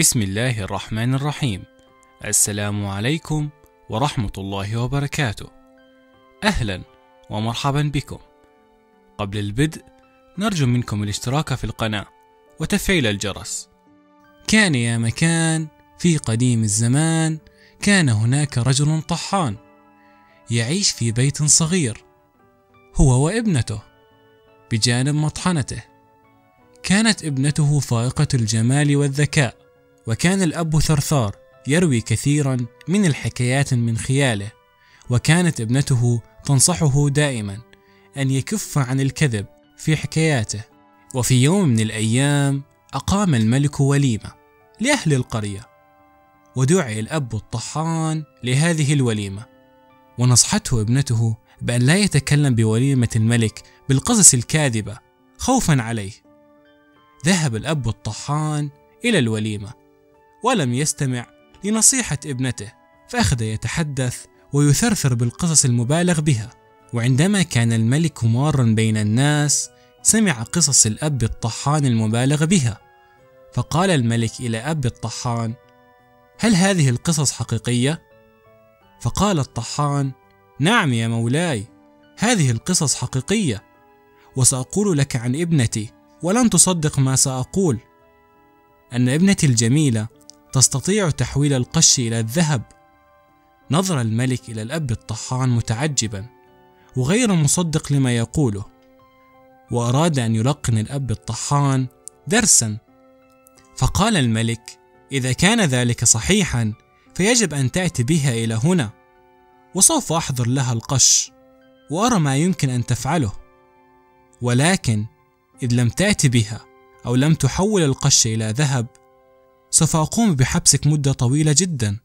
بسم الله الرحمن الرحيم. السلام عليكم ورحمة الله وبركاته. أهلا ومرحبا بكم. قبل البدء نرجو منكم الاشتراك في القناة وتفعيل الجرس. كان يا مكان في قديم الزمان كان هناك رجل طحان يعيش في بيت صغير هو وابنته بجانب مطحنته. كانت ابنته فائقة الجمال والذكاء. وكان الأب ثرثار يروي كثيرا من الحكايات من خياله وكانت ابنته تنصحه دائما أن يكف عن الكذب في حكاياته. وفي يوم من الأيام أقام الملك وليمة لأهل القرية ودعي الأب الطحان لهذه الوليمة. ونصحته ابنته بأن لا يتكلم بوليمة الملك بالقصص الكاذبة خوفا عليه. ذهب الأب الطحان إلى الوليمة ولم يستمع لنصيحة ابنته فأخذ يتحدث ويثرثر بالقصص المبالغ بها. وعندما كان الملك مارا بين الناس سمع قصص الأب الطحان المبالغ بها. فقال الملك إلى أب الطحان هل هذه القصص حقيقية؟ فقال الطحان نعم يا مولاي هذه القصص حقيقية وسأقول لك عن ابنتي ولن تصدق ما سأقول. أن ابنتي الجميلة تستطيع تحويل القش إلى الذهب. نظر الملك إلى الأب الطحان متعجبا وغير مصدق لما يقوله وأراد أن يلقن الأب الطحان درسا. فقال الملك إذا كان ذلك صحيحا فيجب أن تأتي بها إلى هنا وسوف أحضر لها القش وأرى ما يمكن أن تفعله. ولكن إذ لم تأتي بها أو لم تحول القش إلى ذهب سوف أقوم بحبسك مدة طويلة جدا.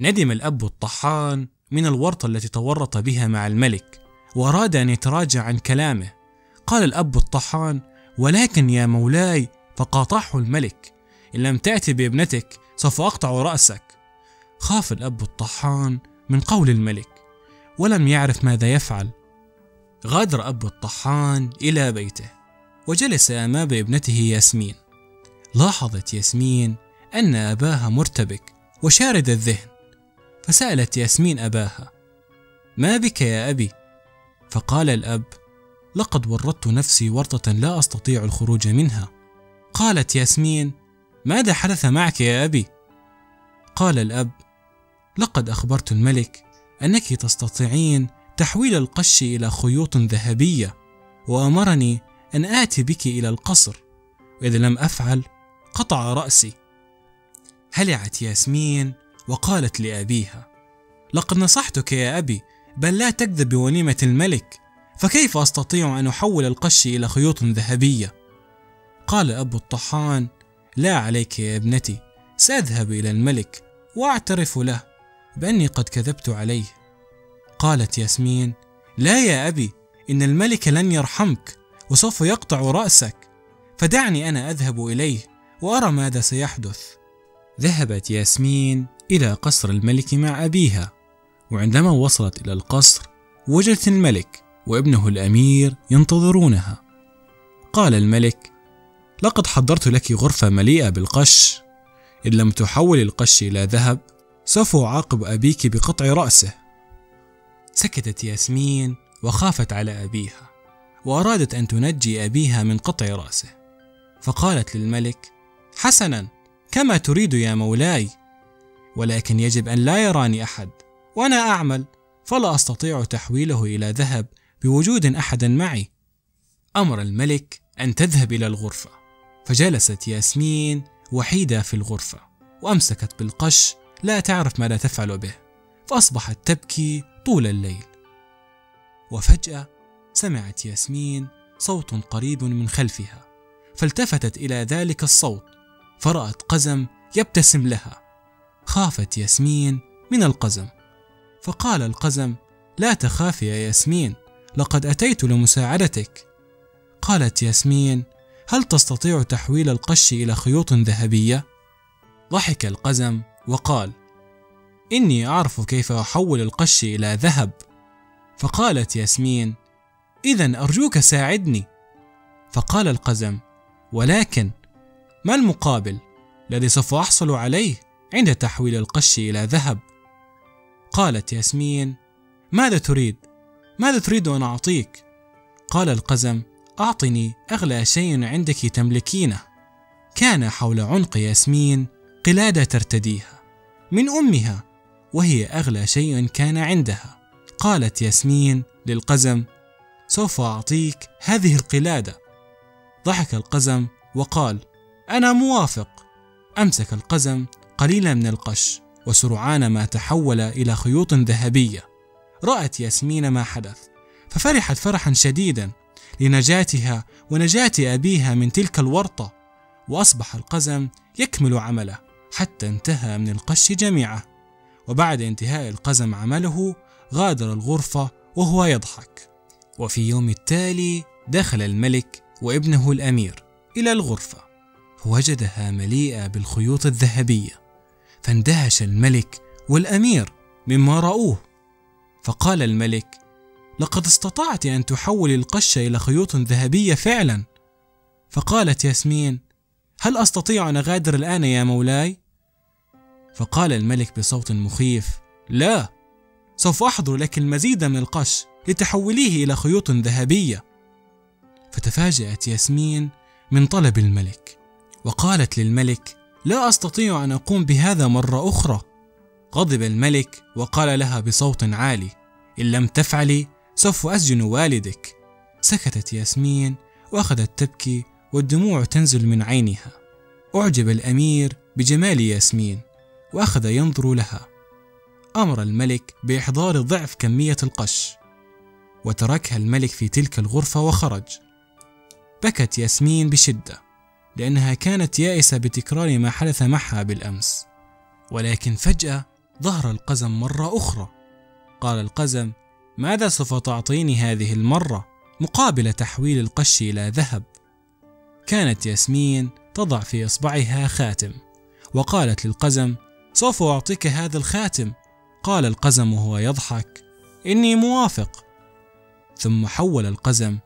ندم الأب الطحان من الورطة التي تورط بها مع الملك وأراد أن يتراجع عن كلامه. قال الأب الطحان ولكن يا مولاي فقاطعه الملك. إن لم تأتي بابنتك سوف أقطع رأسك. خاف الأب الطحان من قول الملك ولم يعرف ماذا يفعل. غادر أب الطحان إلى بيته وجلس أمام ابنته ياسمين. لاحظت ياسمين أن أباها مرتبك وشارد الذهن فسألت ياسمين أباها ما بك يا أبي؟ فقال الأب لقد ورطت نفسي ورطة لا أستطيع الخروج منها قالت ياسمين ماذا حدث معك يا أبي؟ قال الأب لقد أخبرت الملك أنك تستطيعين تحويل القش إلى خيوط ذهبية وأمرني أن آتي بك إلى القصر وإذا لم أفعل قطع رأسي هلعت ياسمين؟ وقالت لأبيها لقد نصحتك يا أبي بل لا تكذب بوليمة الملك فكيف أستطيع أن أحول القش إلى خيوط ذهبية؟ قال أبو الطحان لا عليك يا ابنتي سأذهب إلى الملك وأعترف له بأني قد كذبت عليه. قالت ياسمين لا يا أبي إن الملك لن يرحمك وسوف يقطع رأسك فدعني أنا أذهب إليه وأرى ماذا سيحدث. ذهبت ياسمين إلى قصر الملك مع أبيها وعندما وصلت إلى القصر وجدت الملك وابنه الأمير ينتظرونها. قال الملك لقد حضرت لك غرفة مليئة بالقش. إن لم تحول القش إلى ذهب سوف أعاقب أبيك بقطع رأسه. سكتت ياسمين وخافت على أبيها وأرادت أن تنجي أبيها من قطع رأسه. فقالت للملك حسنا كما تريد يا مولاي ولكن يجب أن لا يراني أحد وأنا أعمل فلا أستطيع تحويله إلى ذهب بوجود أحد معي. أمر الملك أن تذهب إلى الغرفة. فجلست ياسمين وحيدة في الغرفة وأمسكت بالقش لا تعرف ماذا تفعل به فأصبحت تبكي طول الليل. وفجأة سمعت ياسمين صوت قريب من خلفها فالتفتت إلى ذلك الصوت. فرأت قزم يبتسم لها. خافت ياسمين من القزم. فقال القزم لا تخافي يا ياسمين لقد أتيت لمساعدتك. قالت ياسمين هل تستطيع تحويل القش إلى خيوط ذهبية؟ ضحك القزم وقال إني أعرف كيف أحول القش إلى ذهب. فقالت ياسمين إذا أرجوك ساعدني. فقال القزم ولكن ما المقابل الذي سوف أحصل عليه عند تحويل القش إلى ذهب قالت ياسمين ماذا تريد؟ ماذا تريد أن أعطيك؟ قال القزم أعطني أغلى شيء عندك تملكينه كان حول عنق ياسمين قلادة ترتديها من أمها وهي أغلى شيء كان عندها قالت ياسمين للقزم سوف أعطيك هذه القلادة ضحك القزم وقال أنا موافق. أمسك القزم قليلا من القش وسرعان ما تحول إلى خيوط ذهبية. رأت ياسمين ما حدث ففرحت فرحا شديدا لنجاتها ونجاة أبيها من تلك الورطة. وأصبح القزم يكمل عمله حتى انتهى من القش جميعه وبعد انتهاء القزم عمله غادر الغرفة وهو يضحك. وفي يوم التالي دخل الملك وابنه الأمير إلى الغرفة. فوجدها مليئة بالخيوط الذهبية. فاندهش الملك والأمير مما رأوه. فقال الملك لقد استطعت أن تحول القش إلى خيوط ذهبية فعلا. فقالت ياسمين هل أستطيع أن أغادر الآن يا مولاي؟ فقال الملك بصوت مخيف لا سوف أحضر لك المزيد من القش لتحوليه إلى خيوط ذهبية. فتفاجأت ياسمين من طلب الملك. وقالت للملك لا أستطيع أن أقوم بهذا مرة أخرى. غضب الملك وقال لها بصوت عالي إن لم تفعلي سوف أسجن والدك. سكتت ياسمين وأخذت تبكي والدموع تنزل من عينها. أعجب الأمير بجمال ياسمين وأخذ ينظر لها. أمر الملك بإحضار ضعف كمية القش. وتركها الملك في تلك الغرفة وخرج. بكت ياسمين بشدة. لأنها كانت يائسة بتكرار ما حدث معها بالأمس. ولكن فجأة ظهر القزم مرة أخرى. قال القزم ماذا سوف تعطيني هذه المرة مقابل تحويل القش إلى ذهب؟ كانت ياسمين تضع في إصبعها خاتم. وقالت للقزم سوف أعطيك هذا الخاتم. قال القزم وهو يضحك إني موافق. ثم حول القزم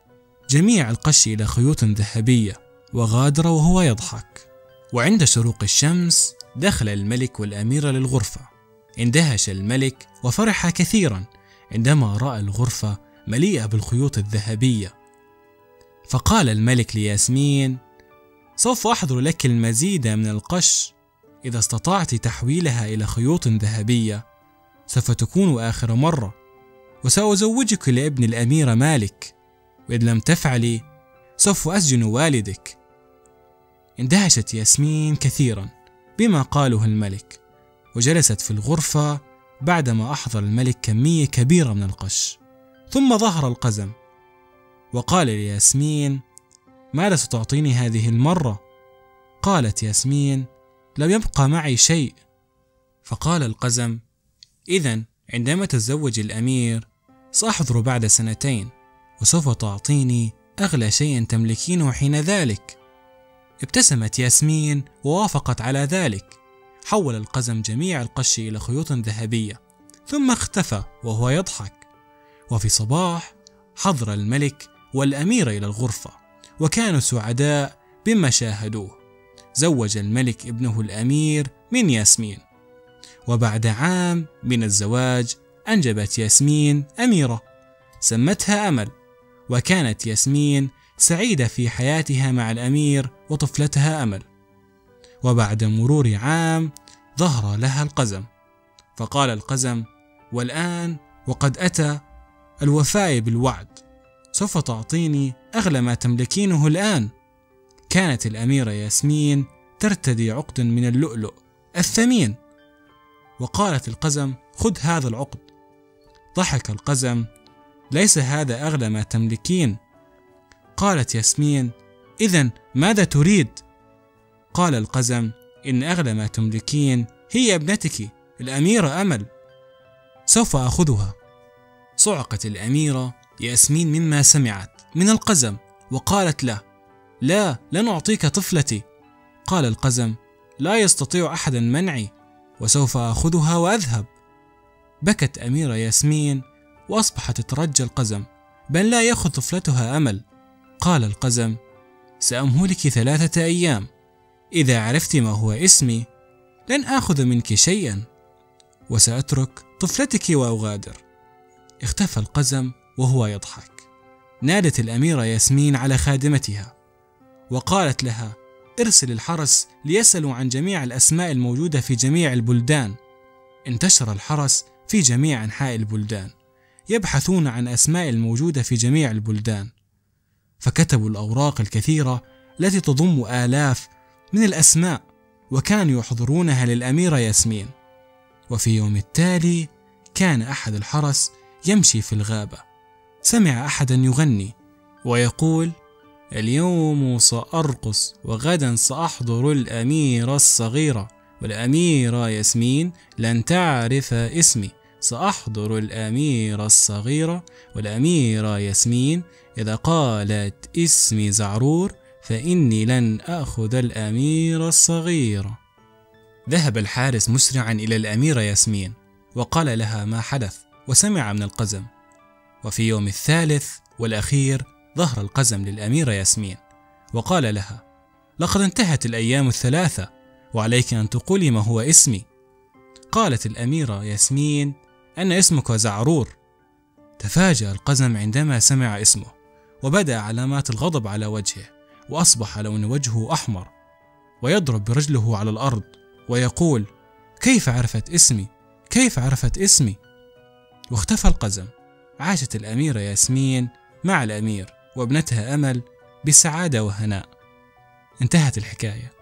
جميع القش إلى خيوط ذهبية. وغادر وهو يضحك. وعند شروق الشمس دخل الملك والأميرة للغرفة. اندهش الملك وفرح كثيرا عندما رأى الغرفة مليئة بالخيوط الذهبية. فقال الملك لياسمين سوف أحضر لك المزيد من القش. إذا استطعت تحويلها إلى خيوط ذهبية سوف تكون آخر مرة. وسأزوجك لابن الأميرة مالك. وإن لم تفعلي سوف أسجن والدك. اندهشت ياسمين كثيرا بما قاله الملك وجلست في الغرفة بعدما أحضر الملك كمية كبيرة من القش ثم ظهر القزم وقال لياسمين ماذا ستعطيني هذه المرة؟ قالت ياسمين لم يبقى معي شيء فقال القزم إذا عندما تزوج الأمير سأحضر بعد سنتين وسوف تعطيني أغلى شيء تملكينه حين ذلك ابتسمت ياسمين ووافقت على ذلك. حول القزم جميع القش إلى خيوط ذهبية ثم اختفى وهو يضحك. وفي صباح حضر الملك والأميرة إلى الغرفة وكانوا سعداء بما شاهدوه. زوج الملك ابنه الأمير من ياسمين. وبعد عام من الزواج أنجبت ياسمين أميرة سمتها أمل وكانت ياسمين سعيدة في حياتها مع الأمير وطفلتها أمل. وبعد مرور عام ظهر لها القزم. فقال القزم والآن وقد أتى الوفاء بالوعد. سوف تعطيني أغلى ما تملكينه الآن. كانت الأميرة ياسمين ترتدي عقدا من اللؤلؤ الثمين. وقالت القزم خذ هذا العقد. ضحك القزم ليس هذا أغلى ما تملكين قالت ياسمين إذا ماذا تريد؟ قال القزم إن أغلى ما تملكين هي ابنتك الأميرة أمل. سوف أخذها. صعقت الأميرة ياسمين مما سمعت من القزم وقالت له لا لن أعطيك طفلتي. قال القزم لا يستطيع أحد منعي وسوف أخذها وأذهب. بكت أميرة ياسمين وأصبحت ترجى القزم بل لا يأخذ طفلتها أمل. قال القزم سأمهلك ثلاثة أيام. إذا عرفت ما هو اسمي لن آخذ منك شيئا. وسأترك طفلتك وأغادر. اختفى القزم وهو يضحك. نادت الأميرة ياسمين على خادمتها وقالت لها ارسل الحرس ليسألوا عن جميع الأسماء الموجودة في جميع البلدان. انتشر الحرس في جميع أنحاء البلدان يبحثون عن أسماء الموجودة في جميع البلدان. فكتبوا الأوراق الكثيرة التي تضم آلاف من الأسماء وكانوا يحضرونها للأميرة ياسمين. وفي يوم التالي كان أحد الحرس يمشي في الغابة. سمع أحدا يغني ويقول اليوم سأرقص وغدا سأحضر الأميرة الصغيرة والأميرة ياسمين لن تعرف اسمي. سأحضر الأميرة الصغيرة والأميرة ياسمين إذا قالت اسمي زعرور فإني لن آخذ الأميرة الصغيرة ذهب الحارس مسرعا إلى الأميرة ياسمين وقال لها ما حدث وسمع من القزم. وفي يوم الثالث والأخير ظهر القزم للأميرة ياسمين وقال لها لقد انتهت الأيام الثلاثة وعليك أن تقولي ما هو اسمي. قالت الأميرة ياسمين أن اسمك زعرور. تفاجأ القزم عندما سمع اسمه وبدأ علامات الغضب على وجهه وأصبح لون وجهه أحمر ويضرب برجله على الأرض ويقول كيف عرفت اسمي؟ كيف عرفت اسمي؟ واختفى القزم. عاشت الأميرة ياسمين مع الأمير وابنتها أمل بسعادة وهناء. انتهت الحكاية.